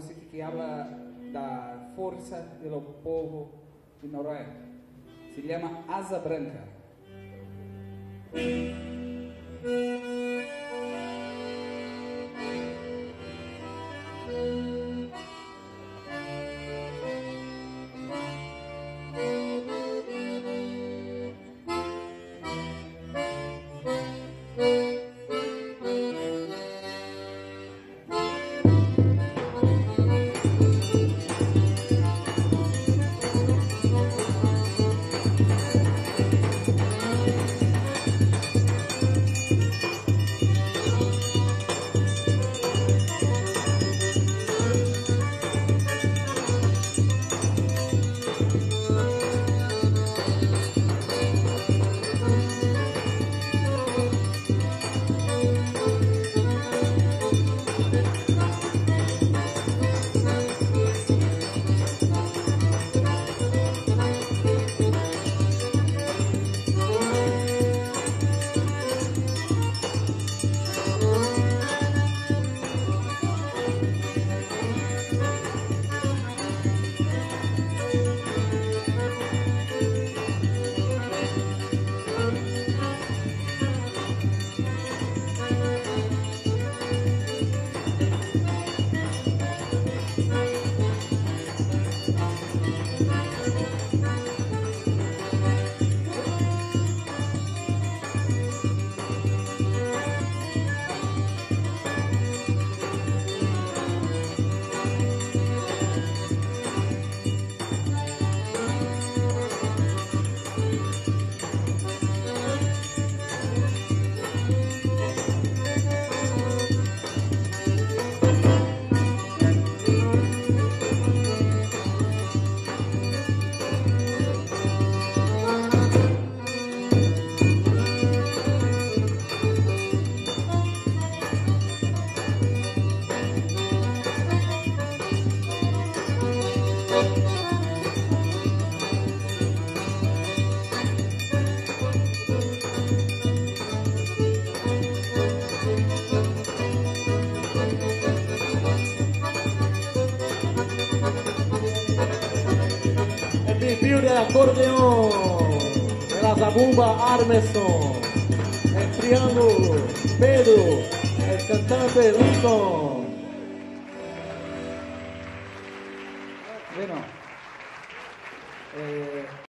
música que habla da força do povo de Noruega. Se chama Asa Branca. Envio del acordeón de la zabumba Armeson. El triángulo Pedro, el cantante Lincoln. Bueno, eh,